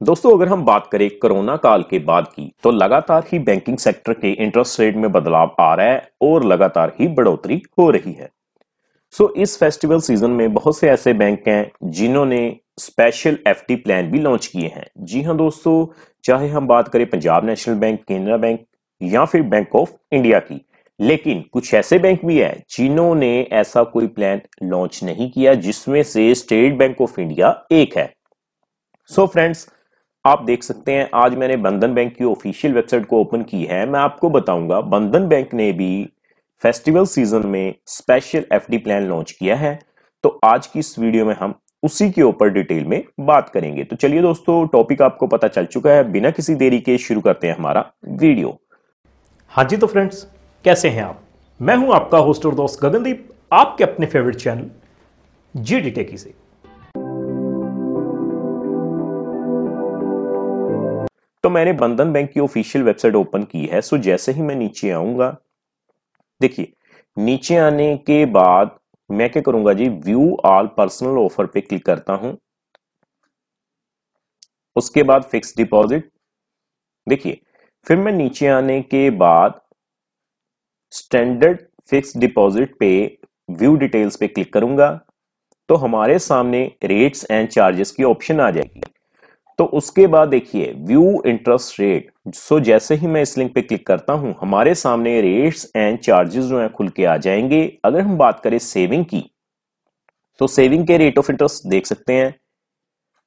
दोस्तों, अगर हम बात करें कोरोना काल के बाद की तो लगातार ही बैंकिंग सेक्टर के इंटरेस्ट रेट में बदलाव आ रहा है और लगातार ही बढ़ोतरी हो रही है। सो इस फेस्टिवल सीज़न में बहुत से ऐसे बैंक हैं जिन्होंने स्पेशल एफडी प्लान भी लॉन्च किए हैं। जी हाँ दोस्तों, चाहे हम बात करें Punjab national bank Canara bank या फिर बैंक ऑफ़ इंडिया की, लेकिन कुछ ऐसे बैंक भी है जिन्होंने ऐसा कोई प्लान लॉन्च नहीं किया जिसमें से स्टेट बैंक ऑफ़ इंडिया एक है। सो so फ्रेंड्स आप देख सकते हैं, आज मैंने बंधन बैंक की ऑफिशियल वेबसाइट को ओपन की है। मैं आपको बताऊँगा, बंधन बैंक ने भी फेस्टिवल सीज़न में स्पेशल एफडी प्लान लॉन्च किया है। तो आज की इस वीडियो में हम उसी के ऊपर डिटेल में बात करेंगे। तो चलिए दोस्तों टॉपिक आपको पता चल चुका है। बिना किसी देरी के शुरू करते हैं हमारा वीडियो हाँ जी तो फ्रेंड्स कैसे हैं आप? मैं हूँ आपका होस्ट और दोस्त गगनदीप, आपके अपने favourite channel G D techy से। तो मैंने बंधन बैंक की ऑफिशियल वेबसाइट ओपन की है सो जैसे ही मैं नीचे आऊँगा, देखिए, नीचे आने के बाद मैं क्या करूँगा जी व्यू ऑल पर्सनल ऑफ़र पे क्लिक करता हूँ। उसके बाद फिक्स डिपॉजिट देखिए, फिर मैं नीचे आने के बाद स्टैंडर्ड फिक्स डिपॉजिट पे व्यू डिटेल्स पे क्लिक करूँगा तो हमारे सामने रेट्स एंड चार्जेस की ऑप्शन आ जाएगी। तो उसके बाद देखिए व्यू इंटरेस्ट रेट सो जैसे ही मैं इस लिंक पे क्लिक करता हूँ, हमारे सामने रेट्स एंड चार्जेस जो है खुल के आ जाएँगे। अगर हम बात करें सेविंग की तो सेविंग के रेट ऑफ़ इंटरेस्ट देख सकते हैं।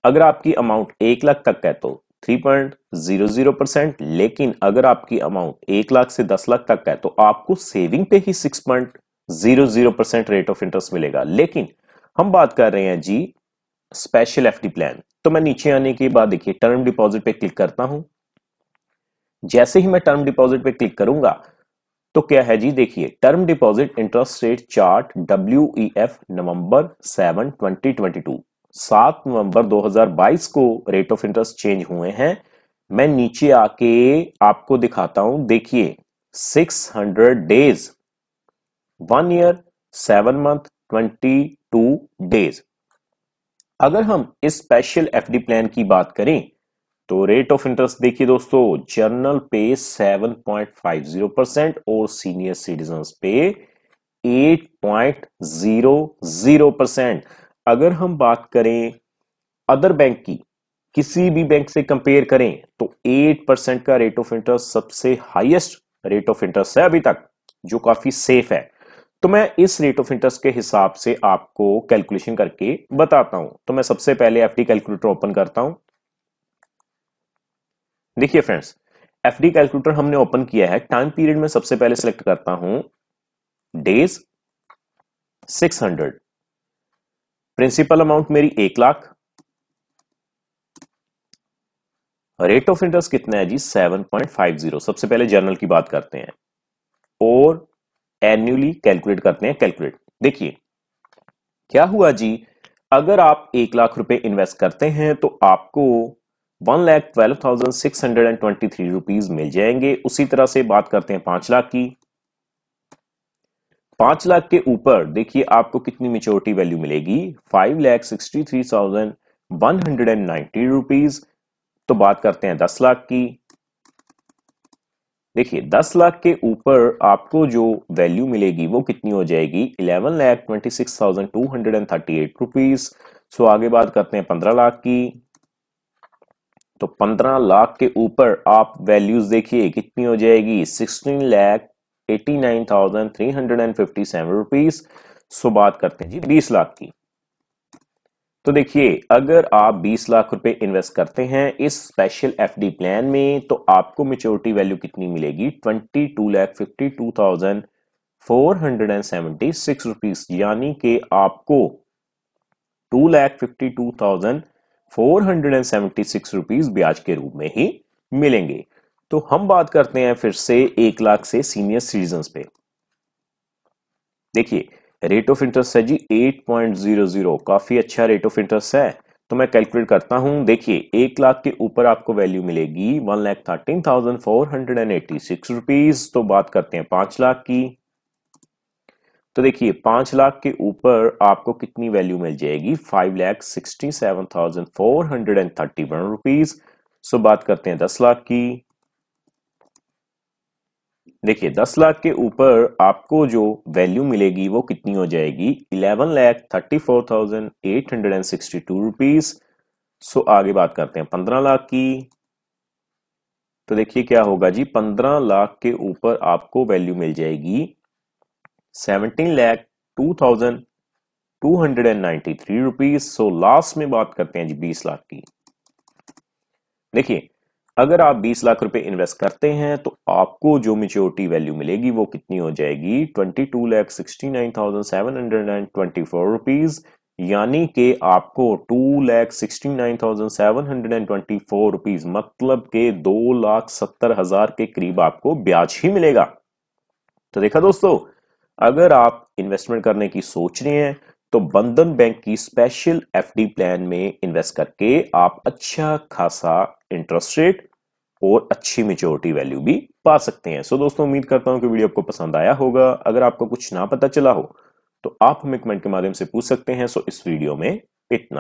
अगर आपकी अमाउंट एक लाख तक है तो three point zero zero percent लेकिन अगर आपकी अमाउंट एक लाख से दस लाख तक है तो आपको सेविंग पे ही six point zero zero percent rate of interest मिलेगा। लेकिन हम बात कर रहे हैं जी स्पेशल एफडी प्लान तो मैं नीचे आने के बाद देखिए टर्म डिपॉजिट पे क्लिक करता हूँ। जैसे ही मैं टर्म डिपॉजिट पे क्लिक करूँगा तो क्या है जी, देखिए term deposit interest rate chart W F November seven twenty twenty two सात नवंबर 2022 को रेट ऑफ़ इंटरेस्ट चेंज हुए हैं। मैं नीचे आके आपको दिखाता हूँ, देखिए 600 days one year seven month twenty two days अगर हम इस स्पेशल एफडी प्लान की बात करें तो रेट ऑफ़ इंटरेस्ट देखिए दोस्तों जर्नल पे 7.50 परसेंट और सीनियर सिटीजन पे 8.00 परसेंट अगर हम बात करें अदर बैंक की, किसी भी बैंक से कंपेयर करें तो 8 परसेंट का रेट ऑफ़ इंटरेस्ट सबसे हाईएस्ट रेट ऑफ़ इंटरेस्ट है अभी तक, जो काफ़ी सेफ़ है। तो मैं इस रेट ऑफ़ इंटरेस्ट के हिसाब से आपको कैलकुलेशन करके बताता हूँ। तो मैं सबसे पहले एफडी कैलकुलेटर ओपन करता हूँ। देखिए फ्रेंड्स एफडी कैलकुलेटर हमने ओपन किया है। टाइम पीरियड में सबसे पहले सिलेक्ट करता हूँ। डेज़ 600 प्रिंसिपल अमाउंट मेरी एक लाख। रेट ऑफ़ इंटरेस्ट कितना है जी? 7.50 सबसे पहले जर्नल की बात करते हैं। और एन्युअली कैलकुलेट करते हैं कैलकुलेट देखिए, क्या हुआ जी? अगर आप एक लाख रुपए इन्वेस्ट करते हैं तो आपको one lakh twelve thousand six hundred and twenty three rupees मिल जाएँगे। उसी तरह से बात करते हैं पाँच लाख की। पाँच लाख के ऊपर, देखिए, आपको कितनी मेच्योरिटी वैल्यू मिलेगी? Five lakh sixty three thousand one hundred and ninety rupees तो बात करते हैं दस लाख की। देखिए, दस लाख के ऊपर आपको जो वैल्यू मिलेगी वो कितनी हो जाएगी? Eleven lakh twenty six thousand two hundred and thirty eight rupees so, आगे बात करते हैं पंद्रह लाख की। तो पंद्रह लाख के ऊपर आप वैल्यूज़ देखिए, कितनी हो जाएगी? Sixteen lakh eighty nine thousand three hundred and fifty seven rupees so, बात करते हैं जी, बीस लाख की। तो देखिए, अगर आप 20 लाख रुपए इन्वेस्ट करते हैं इस स्पेशल एफडी प्लान में तो आपको मेच्योरिटी वैल्यू कितनी मिलेगी? Twenty two lakh fifty two thousand four hundred and seventy six rupees यानी कि आपको two lakh fifty two thousand four hundred and seventy six rupees ब्याज के रूप में ही मिलेंगे। तो हम बात करते हैं फिर से एक लाख से सीनियर सिटीजन पे। देखिए रेट ऑफ़ इंटरेस्ट है जी 8.00 काफ़ी अच्छा रेट ऑफ़ इंटरेस्ट है। तो मैं कैलकुलेट करता हूँ, देखिए, एक लाख के ऊपर आपको वैल्यू मिलेगी one lakh thirteen thousand four hundred and eighty six rupees तो बात करते हैं पाँच लाख की। तो देखिए, पाँच लाख के ऊपर आपको कितनी वैल्यू मिल जाएगी? Five lakh sixty seven thousand four hundred and thirty one rupees so बात करते हैं दस लाख की। देखिए, दस लाख के ऊपर आपको जो वैल्यू मिलेगी वो कितनी हो जाएगी? Eleven lakh thirty four thousand eight hundred and sixty two rupees so, आगे बात करते हैं, पंद्रह लाख की। तो देखिए क्या होगा जी, पंद्रह लाख के ऊपर आपको वैल्यू मिल जाएगी seventeen lakh two thousand two hundred and ninety three rupees so last में बात करते हैं जी, बीस लाख की। देखिए अगर आप 20 लाख रुपए इन्वेस्ट करते हैं तो आपको जो मेच्योरिटी वैल्यू मिलेगी वो कितनी हो जाएगी? Twenty two lakh sixty thousand seven hundred and twenty four rupees यानी कि आपको two lakh sixty thousand seven hundred and twenty four rupees मतलब के दो लाख सत्तर हज़ार के करीब आपको ब्याज ही मिलेगा। तो देखा दोस्तों, अगर आप इन्वेस्टमेंट करने की सोच रहे हैं तो बंधन बैंक की स्पेशल एफडी प्लान में इन्वेस्ट करके आप अच्छा खासा इंटरेस्ट रेट और अच्छी मेच्योरिटी वैल्यू भी पा सकते हैं। सो so, दोस्तों उम्मीद करता हूँ कि वीडियो आपको पसंद आया होगा। अगर आपको कुछ ना पता चला हो तो आप हमें कमेंट के माध्यम से पूछ सकते हैं। सो so, इस वीडियो में इतना।